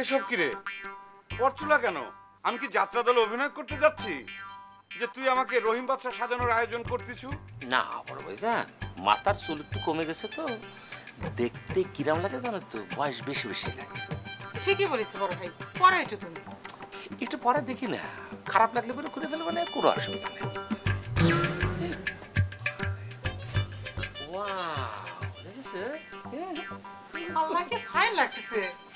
এসব কি রে পরচুলা কেন? আমি কি যাত্রা দলে অভিনয় করতে যাচ্ছি? যে তুই আমাকে রহিম বাদশা সাজানোর আয়োজন করতেছু? না বড় ভাইজান মাথার চুল একটু কমে গেছে তো। দেখতে কিরাম লাগে জানো তো বয়স বেশি বেশি লাগে। ঠিকই বলেছি বড় ভাই পরে একটু তুমি। একটু পরে দেখি না খারাপ লাগলে বলে করে ফেলব না কোনো অসুবিধা নেই। দেখেছ? আল্লাহকে ফাইন লাগতেছে। ফাইন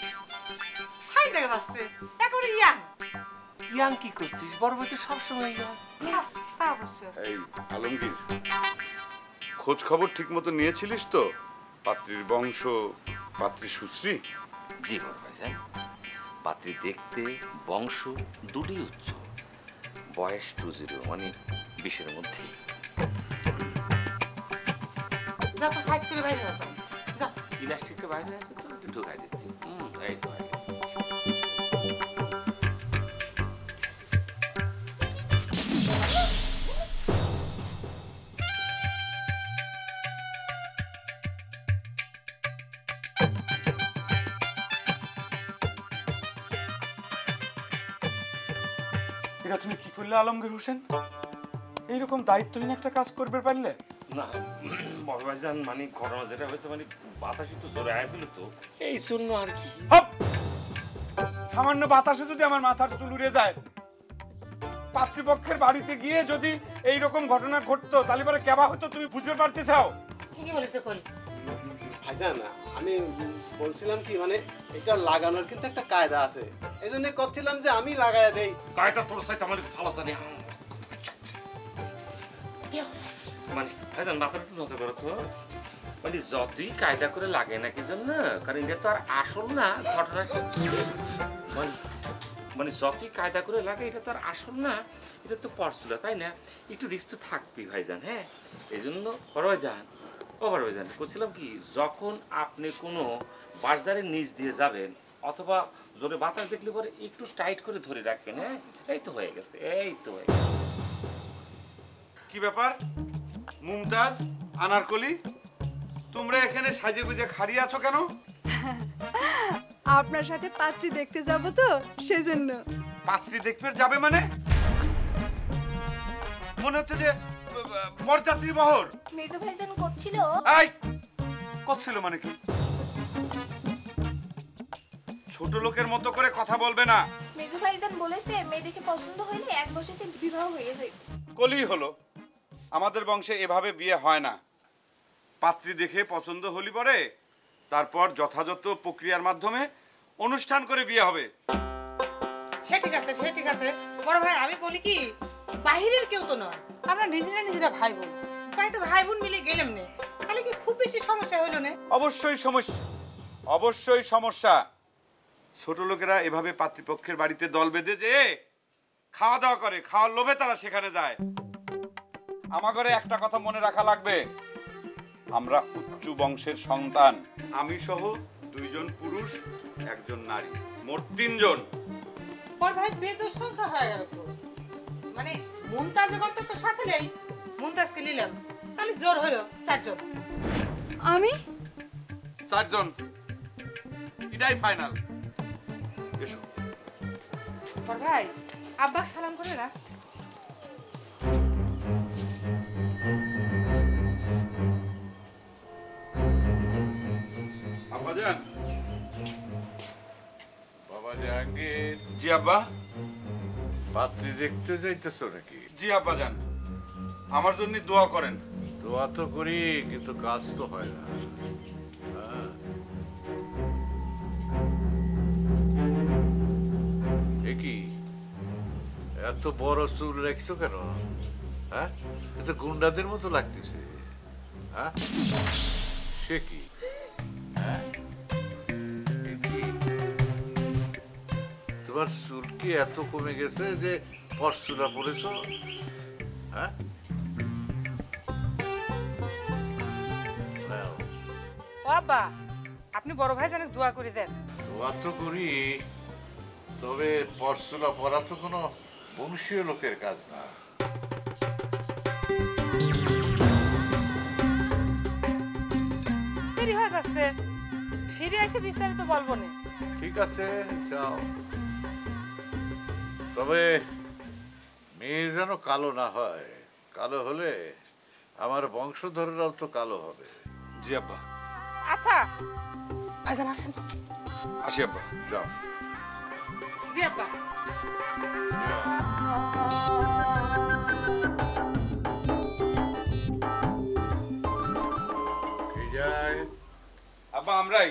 দেখা যাচ্ছে একেবারে ইয়াং। ইয়াং কি করছিস? বড় ভাই তো সবসময় ইয়াং। এই আলমগীর খোঁজ খবর ঠিক মতো নিয়েছিলিস তো? পাত্রীর বংশ পাত্রী সুশ্রী? জি বড় ভাইজান পাত্রী দেখতে বংশ দুটি উচ্চ। বয়স টু জিরো মানে বিশের মধ্যে। যা তো সাইড করে বাইরে আসা যা। ইলাস্টিকটা বাইরে আছে তো ঢোকাই দিচ্ছি। হুম এই তো। এটা তুমি কি করলে আলমগীর হোসেন? এইরকম দায়িত্বহীন একটা কাজ করবে পারলে? না মানে ঘটনা যেটা হয়েছে মানে বাতাস একটু জোরে আসছিল তো। এই জন্য আর কি। সামান্য বাতাসে যদি আমার মাথার চুল উড়ে যায় পাত্রীপক্ষের বাড়িতে গিয়ে যদি এই রকম ঘটনা ঘটতো তাহলে পরে কেবা হতো তুমি বুঝতে পারতে চাও ঠিকই বলেছে কল। ভাইজান আমি বলছিলাম কি মানে এটা লাগানোর কিন্তু একটা কায়দা আছে। এই জন্য করছিলাম যে আমি লাগাই দেই। কায়দা তোর সাথে আমার ভালো জানি। মানে ভাইজান মাথাটা একটু নত করো তো মানে যতই কায়দা করে লাগে না কি জন্য কারণ এটা তো আর আসল না ঘটনা মানে মানে যতই কায়দা করে লাগে এটা তো আর আসল না এটা তো পরশুলা তাই না? একটু রিস্ক তো থাকবেই ভাইজান হ্যাঁ? এই জন্য বড় ভাইজান। ও বড় ভাইজান বলছিলাম কি যখন আপনি কোনো বাজারের নিচ দিয়ে যাবেন অথবা জোরে বাতাস দেখলে পরে একটু টাইট করে ধরে রাখবেন হ্যাঁ? এই তো হয়ে গেছে এই তো হয়ে গেছে। কি ব্যাপার? মুমতাজ আনারকলি? তোমরা এখানে সাজে গুজে খাড়িয়ে আছো কেন? আপনার সাথে পাত্রী দেখতে যাব তো সেজন্য। পাত্রী দেখবে যাবে মানে? মনে হচ্ছে যে বহর মেজো ভাইজান করছিল? এই করছিল মানে কি? ছোট লোকের মতো করে কথা বলবে না। মেজো ভাইজান বলেছে মেয়ে দেখে পছন্দ হইলে এক বছরতে বিবাহ হয়ে যায়। কলি হলো। আমাদের বংশে এভাবে বিয়ে হয় না। পাত্রী দেখে পছন্দ হলি পরে তারপর যথাযথ প্রক্রিয়ার মাধ্যমে অনুষ্ঠান করে বিয়ে হবে। সে ঠিক আছে, সে ঠিক আছে। বড় ভাই, আমি বলি কি, বাহিরের কেউ তো নয়। আমরা নিজেরা নিজেরা ভাই বোন কয়েকটা ভাই বোন মিলে গেলাম নে। তাহলে কি খুব বেশি সমস্যা হইল না? অবশ্যই সমস্যা অবশ্যই সমস্যা। ছোট লোকেরা এভাবে পাত্রীপক্ষের বাড়িতে দল বেঁধে যে খাওয়া দাওয়া করে, খাওয়ার লোভে তারা সেখানে যায়। আমার ঘরে একটা কথা মনে রাখা লাগবে, আমরা উচ্চ বংশের সন্তান। আমি সহ দুইজন পুরুষ, একজন নারী, মোট তিনজন। বড় ভাই বেজোর সংখ্যা হয়ে গেল তো মানে মুমতাজ অন্তত তো সাথে নেই। মুমতাজকে নিলাম। তাহলে জোর হলো চারজন। আমি? চারজন। এটাই ফাইনাল এসো। ভাই আব্বা সালাম করে না জাহাঙ্গীর জি আব্বা। পাত্রী দেখতে যাইতেছো নাকি? জি আব্বাজান আমার জন্য দোয়া করেন। দোয়া তো করি কিন্তু কাজ তো হয় না। হ্যাঁ। কি? এত বড় চুল রাখছো কেন? হ্যাঁ? এত গুন্ডাদের মতো লাগতেছে। হ্যাঁ? সে কি? হ্যাঁ? তোমার চুল কি এত কমে গেছে যে পরচুলা পড়েছো হ্যাঁ? আব্বা আপনি বড় ভাই জানে দোয়া করে দেন। দোয়া তো করি তবে পরচুলা পরা তো কোনো বংশীয় লোকের কাজ না। ফিরে এসে বিস্তারিত বলব না। ঠিক আছে যাও। তবে মেয়ে যেন কালো না হয়। কালো হলে আমার বংশধরেরাও তো কালো হবে। জি আব্বা। আচ্ছা ভাইজান আসেন। আসি আব্বা। যাও। জি আব্বা। আব্বা আমরাই।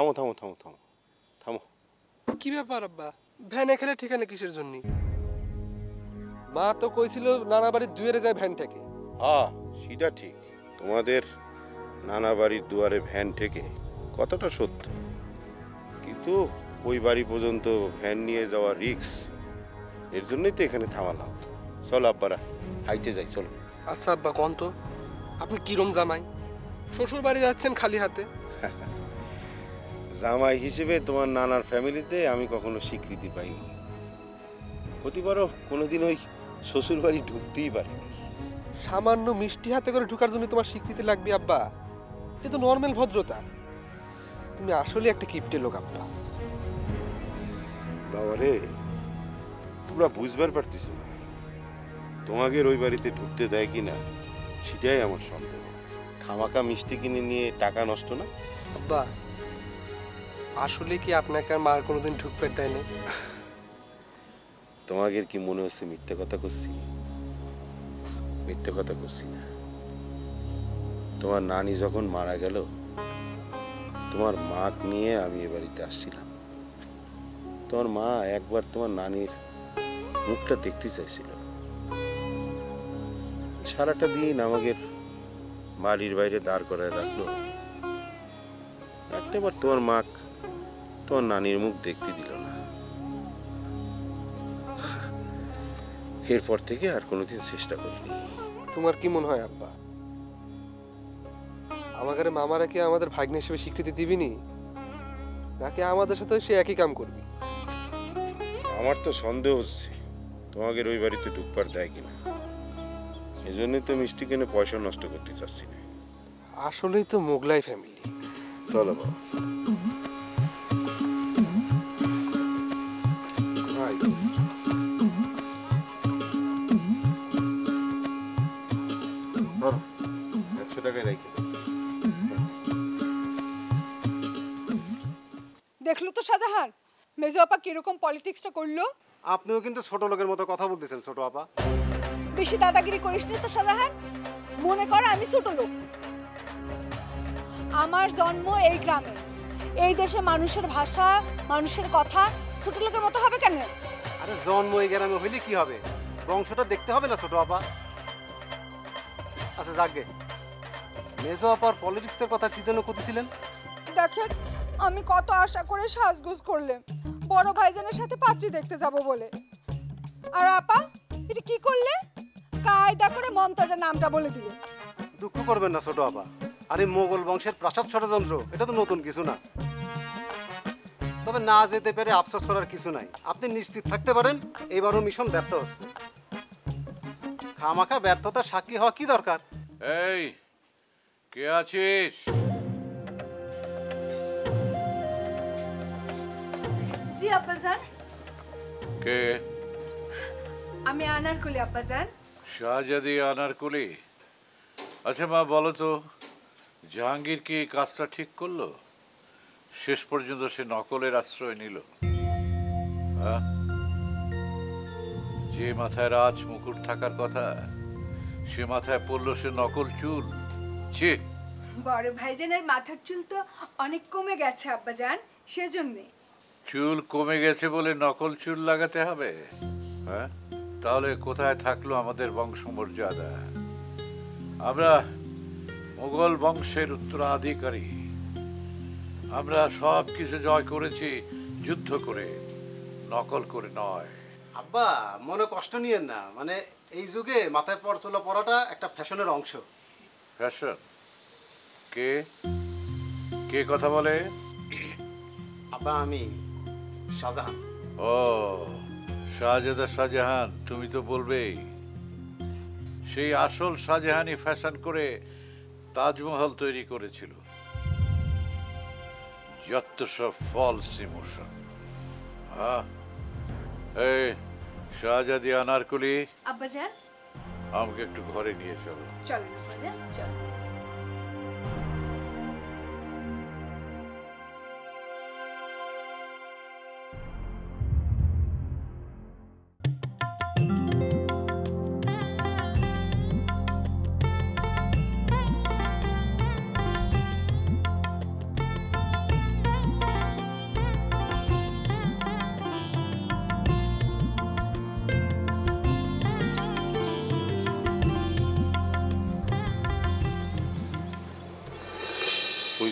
থামো থামো থামো থামো থামো। কি ব্যাপার আব্বা? ভ্যানে খেলে ঠিকানা কিসের জন্য? মা তো কইছিল নানা বাড়ির দুয়ারে যায় ভ্যান ভ্যানটাকে হ্যাঁ সেটা ঠিক। তোমাদের নানা বাড়ির দুয়ারে ভ্যান থেকে কতটা সত্য। কিন্তু ওই বাড়ি পর্যন্ত ভ্যান নিয়ে যাওয়া রিক্স এর জন্যই তো এখানে থামালাম। চলো আব্বারা হাইটে যাই চলো। আচ্ছা আব্বা কন তো? আপনি কিরম জামাই? শ্বশুর বাড়ি যাচ্ছেন খালি হাতে। জামাই হিসেবে তোমার নানার ফ্যামিলিতে আমি কখনো স্বীকৃতি পাইনি। প্রতিবারও কোনোদিন ওই শ্বশুর বাড়ি ঢুকতেই পারিনি। সামান্য মিষ্টি হাতে করে ঢুকার জন্য তোমার স্বীকৃতি লাগবে আব্বা। এটা তো নর্মাল ভদ্রতা। তুমি আসলে একটা কিপটে লোক আব্বা। বাবারে তোমরা বুঝবার পারতেছ না। তোমাদের ওই বাড়িতে ঢুকতে দেয় কি না সেটাই আমার সন্দেহ। খামাকা মিষ্টি কিনে নিয়ে টাকা নষ্ট না? আব্বা আসলে কি আপনাকে আর মার কোনোদিন ঢুকতে দেয় না তোমাদের কি মনে হচ্ছে মিথ্যে কথা করছি? মিথ্যে কথা করছি না। তোমার নানি যখন মারা গেল, তোমার মাক নিয়ে আমি এ বাড়িতে আসছিলাম। তোমার মা একবার তোমার নানির মুখটা দেখতে চাইছিল। সারাটা দিন আমাদের বাড়ির বাইরে দাঁড় করায় রাখল। একটাবার তোমার মাক তোমার নানির মুখ দেখতে দিল না। এরপর থেকে আর কোনোদিন চেষ্টা করিনি। তোমার কি মনে হয় আব্বা? আমাদের মামারা কি আমাদের ভাগ্নে হিসেবে স্বীকৃতি দিবিনি? নাকি আমাদের সাথে সে একই কাম করবি? আমার তো সন্দেহ হচ্ছে তোমাদের ওই বাড়িতে ঢুকবার দেয় কিনা। এজন্যই তো মিষ্টি কিনে পয়সা নষ্ট করতে চাচ্ছি না। আসলেই তো মোগলাই ফ্যামিলি। চলো বাবা। একশো টাকায় রেখে। দেখল তো শাহজাহান মেজো আপা কীরকম পলিটিক্সটা করল? আপনিও কিন্তু ছোট লোকের মতো কথা বলতেছেন ছোট আপা। বেশি দাদাগিরি করিস নি তো শাহজাহান মনে কর আমি ছোট লোক। আমার জন্ম এই গ্রামে। এই দেশে মানুষের ভাষা মানুষের কথা ছোট লোকের মতো হবে কেন? আরে জন্ম এই গ্রামে হইলে কি হবে? বংশটা দেখতে হবে না ছোট আপা। আচ্ছা যাকগে মেজো আপার পলিটিক্সের কথা কি জন্য করতেছিলেন দেখেন আমি কত আশা করে সাজগোজ করলাম। বড় ভাইজানের সাথে পাত্রী দেখতে যাব বলে। আর আপা এটা কি করলে? কায়দা করে মমতাজের নামটা বলে দিলে দুঃখ করবেন না ছোট আপা। আরে মোগল বংশের প্রাসাদ ষড়যন্ত্র এটা তো নতুন কিছু না। তবে না যেতে পেরে আফসোস করার কিছু নাই। আপনি নিশ্চিত থাকতে পারেন এবারও মিশন ব্যর্থ হচ্ছে। খামাখা ব্যর্থতার সাক্ষী হওয়া কি দরকার? এই কে আছিস? জি আব্বাজান। কে? আমি আনারকলি আব্বাজান। শাহজাদি আনারকুলি? আচ্ছা মা বলো তো জাহাঙ্গীর কি কাজটা ঠিক করল? শেষ পর্যন্ত সে নকলের আশ্রয় নিল। হ্যাঁ? যে মাথায় রাজ মুকুট থাকার কথা সে মাথায় পড়ল সে নকল চুল। ছি বড় ভাইজানের মাথার চুল তো অনেক কমে গেছে আব্বাজান সেজন্যে। চুল কমে গেছে বলে নকল চুল লাগাতে হবে? হ্যাঁ? তাহলে কোথায় থাকল আমাদের বংশমর্যাদা? আমরা মোগল বংশের উত্তরাধিকারী। আমরা সব কিছু জয় করেছি যুদ্ধ করে নকল করে নয়। আব্বা মনে কষ্ট নিয়েন না। মানে এই যুগে মাথায় পরচুলা পরাটা একটা ফ্যাশনের অংশ। ফ্যাশন? কে? কে কথা বলে? আব্বা আমি শাহজাহান। ও শাহজাদা শাহজাহান তুমি তো বলবেই। সেই আসল শাহজাহানি ফ্যাশন করে তাজমহল তৈরি করেছিল। যত সব ফলস ইমোশন হ্যাঁ এই শাহজাদি আনারকুলি। আব্বাজান আমাকে একটু ঘরে নিয়ে চলো। চলো না চলো।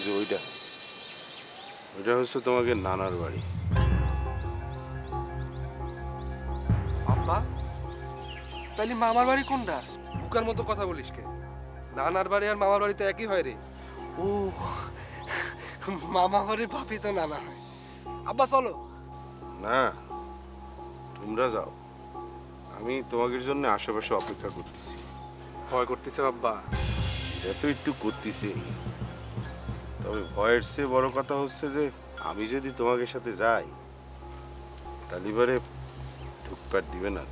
যে ওইটা। ওইটা হচ্ছে তোমাকে নানার বাড়ি। আব্বা তাইলে মামার বাড়ি কোনটা? বুকার মতো কথা বলিস কে? নানার বাড়ি আর মামার বাড়ি তো একই হয় রে। ও মামা বাড়ির বাপি তো নানা হয়। আব্বা চলো। না তোমরা যাও। আমি তোমাদের জন্য আশেপাশে অপেক্ষা করতেছি। ভয় করতেছে আব্বা। এটা তো একটু করতেছি তবে ভয়ের চেয়ে বড় কথা হচ্ছে যে আমি যদি তোমাদের সাথে যাই তাহলে এবারে ঢুকপাট দিবে না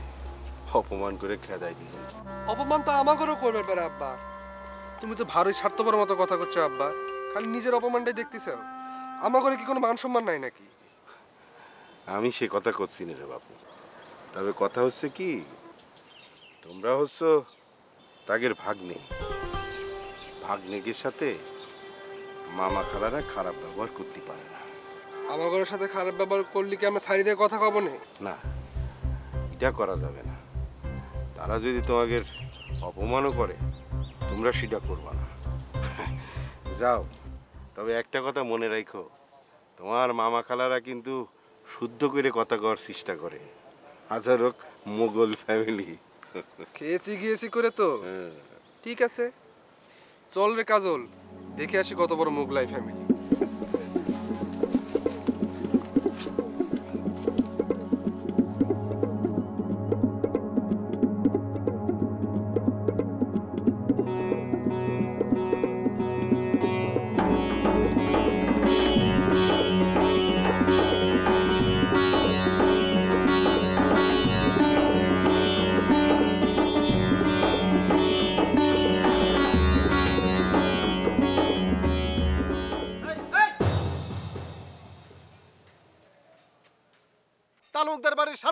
অপমান করে খেদাই দিবে। অপমান তো আমাকেও করবে পারে আব্বা। তুমি তো ভারী স্বার্থপর মতো কথা করছ আব্বা। খালি নিজের অপমানটাই দেখতেছ। আমার ঘরে কি কোনো মান সম্মান নাই নাকি? আমি সে কথা করছি না রে বাপু। তবে কথা হচ্ছে কি তোমরা হচ্ছ তাগের ভাগ্নে। ভাগ্নেকের সাথে মামা খালারা খারাপ ব্যবহার করতে পারে না। আমার ঘরের সাথে খারাপ ব্যবহার করলে কি আমরা সারি দিয়ে কথা কব না? এটা করা যাবে না। তারা যদি তোমাদের অপমানও করে তোমরা সেটা করবা না। যাও তবে একটা কথা মনে রাখো তোমার মামা খালারা কিন্তু শুদ্ধ করে কথা কওয়ার চেষ্টা করে। হাজার হোক মোগল ফ্যামিলি খেয়েছি গিয়েছি করে তো। ঠিক আছে। চল রে কাজল। দেখে আসি কত বড় মুগলাই ফ্যামিলি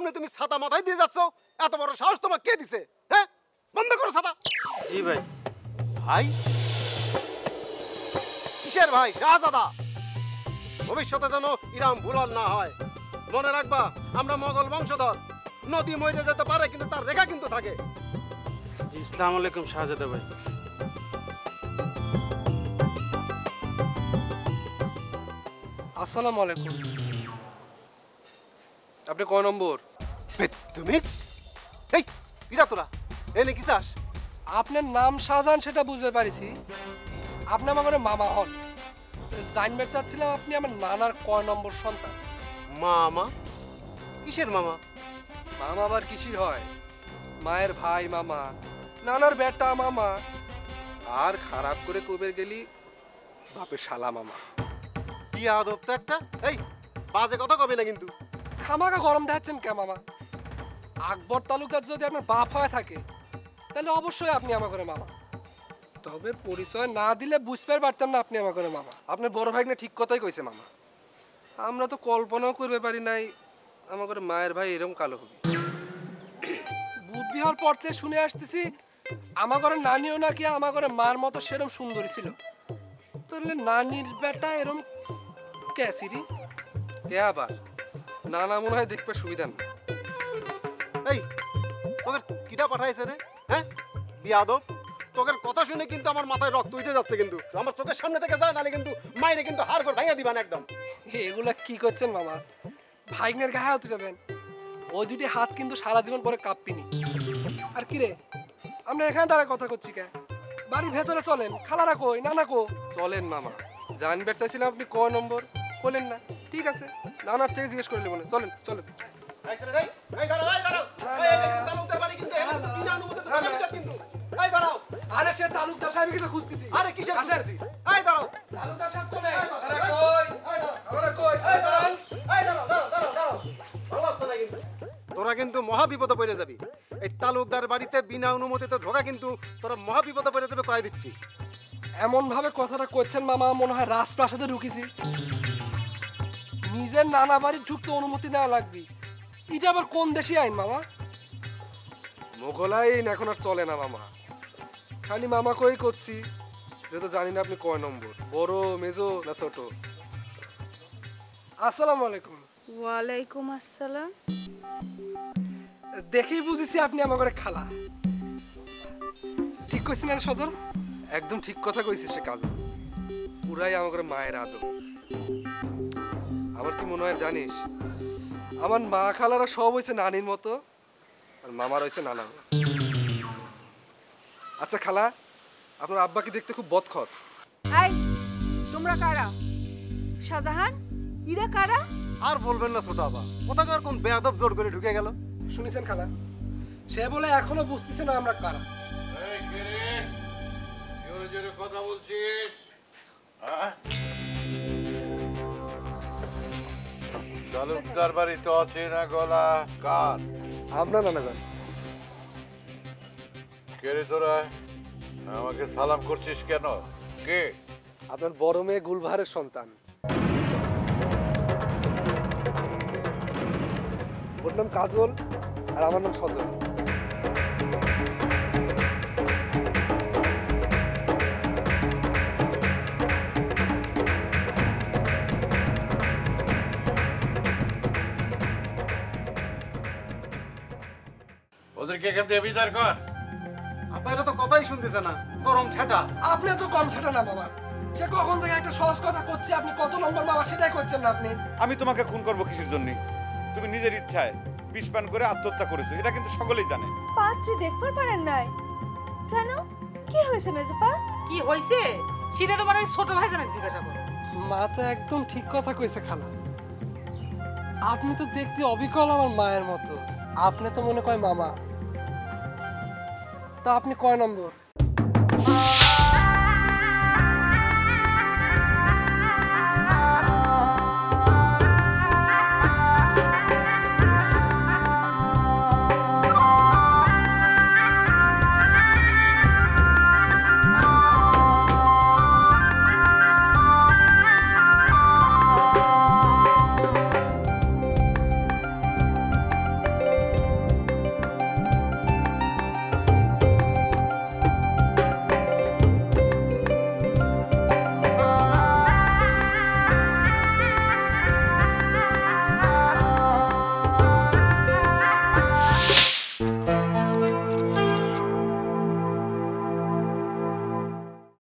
সামনে তুমি ছাতা মাথায় দিয়ে যাচ্ছ। এত বড় সাহস তোমার কে দিছে? হ্যাঁ? বন্ধ করো ছাতা। জি ভাই। ভাই? কিসের ভাই? শাহজাদা। ভবিষ্যতে যেন ইরাম ভুলার না হয়। মনে রাখবা আমরা মোগল বংশধর। নদী মরে যেতে পারে কিন্তু তার রেখা কিন্তু থাকে। জি ইসলাম আলাইকুম শাহজাদা ভাই। আসসালামু আলাইকুম। আপনি কয় নম্বর? তুমি এই কিরা তোরা এনে কি চাস? আপনার নাম শাহজাহান সেটা বুঝতে পারিছি। আপনি আমার মামা হন। জানবে চাচ্ছিলাম আপনি আমার নানার কয় নম্বর সন্তান। মামা? কিসের মামা? মামা আবার কিসির হয়? মায়ের ভাই মামা নানার বেটা মামা। আর খারাপ করে কবের গেলি? বাপের শালা মামা। বিয়া আদব তো একটা? এই বাজে কথা কবে না কিন্তু। খামাকা গরম দেখাচ্ছেন কে মামা আকবর তালুকার যদি আপনার বাপ হয়ে থাকে তাহলে অবশ্যই আপনি আমার করে মামা। তবে পরিচয় না দিলে বুঝতে পারতাম না আপনি আমার করে মামা। আপনার বড় ভাই না ঠিক কথাই কইছে মামা। আমরা তো কল্পনাও করবে পারি নাই আমার করে মায়ের ভাই এরকম কালো হবে। বুদ্ধি হওয়ার পর থেকে শুনে আসতেছি আমার ঘরে নানিও নাকি আমার ঘরে মার মতো সেরম সুন্দরী ছিল। তাহলে নানির বেটা এরম ক্যাসিরি কে আবার? নানা মনে হয় দেখবে সুবিধা না এই তোদের কিটা পাঠাইছে রে? হ্যাঁ? বিয়াদব তোকের কথা শুনে কিন্তু আমার মাথায় রক্ত উঠে যাচ্ছে কিন্তু। আমার চোখের সামনে থেকে যায় নাহলে কিন্তু মাইরে কিন্তু হাড় করে ভাঙিয়ে দিবান একদম। এগুলা কি করছেন মামা? ভাইগনের গায়ে হাত উঠে দেন। ওই দুটি হাত কিন্তু সারা জীবন পরে কাঁপিনি। আর কি রে? আমরা এখানে তারা কথা করছি কে? বাড়ির ভেতরে চলেন। খালারা কই? না না কো চলেন মামা। জানবার চাইছিলাম আপনি ক নম্বর? বলেন না। ঠিক আছে। নানার থেকে জিজ্ঞেস করলে বলেন চলেন চলেন। আরে সে তালুকদার সাহেব কিছু খুঁজতেছি। আরে কিসের আসেন। খুঁজতেছি? এই দাঁড়াও। তালুকদার সাহেব কোনে? আরে কই? আরে কই? এই দাঁড়াও, এই দাঁড়াও, দাঁড়াও, দাঁড়াও, দাঁড়াও। ভালো না কিন্তু। তোরা কিন্তু মহা বিপদে পড়ে যাবি। এই তালুকদার বাড়িতে বিনা অনুমতিতে ঢোকা কিন্তু তোরা মহা বিপদে পড়ে যাবে কয়ে দিচ্ছি। এমন ভাবে কথাটা করছেন মামা মনে হয় রাজপ্রাসাদে ঢুকেছি। নিজের নানা বাড়ি ঢুকতে অনুমতি নেওয়া লাগবে। এটা আবার কোন দেশি আইন মামা? মোগল আইন এখন আর চলে না মামা। খালি মামা কই করছি? যেহেতু জানি না আপনি কয় নম্বর বড় মেজো না ছোট? আসসালামু আলাইকুম। ওয়ালাইকুম আসসালাম। দেখেই বুঝেছি আপনি আমার ঘরে খালা। ঠিক কইছি না সজল? একদম ঠিক কথা কইছিস সে কাজ পুরাই আমার ঘরে মায়ের আদর। আমার কি মনে হয় জানিস? আমার মা খালারা সব হয়েছে নানির মতো আর মামার হয়েছে নানা আচ্ছা খালা আপনার আব্বা কি দেখতে খুব বদখত। এই তোমরা কারা? শাহজাহান ইরা কারা? আর বলবেন না ছোট আবা কোথাকার কোন বেয়াদব জোর করে ঢুকে গেল? শুনেছেন খালা সে বলে এখনও বুঝতেছে না আমরা কারা। এই কে রে? জোরে জোরে কথা বলছিস? হ্যাঁ? তালুকদার বাড়ি তো আছে গলা কার আমরা না জান কে রে তোরা? আমাকে সালাম করছিস কেন? কে? আপনার বড় মেয়ে গুলভারের সন্তান। ওর নাম কাজল আর আমার নাম সজল। এখান থেকে বিদার কর আব্বা এটা তো কথাই শুনতেছে না। চরম ঠেটা। আপনি তো কম ঠাটা না বাবা। সে কখন থেকে একটা সহজ কথা করছে আপনি কত নম্বর বাবা সেটাই করছেন না আপনি। আমি তোমাকে খুন করব কিসের জন্য? তুমি নিজের ইচ্ছায় বিষ পান করে আত্মহত্যা করেছ এটা কিন্তু সকলেই জানে। পাত্রী দেখবার পারেন নাই। কেন? কি হয়েছে মেজপা কি হয়েছে? সেটা তোমার ওই ছোট ভাই জানাকে জিজ্ঞাসা করো। মা তো একদম ঠিক কথা কইছে খালা। আপনি তো দেখতে অবিকল আমার মায়ের মতো। আপনি তো মনে কয় মামা তা আপনি কয় নম্বর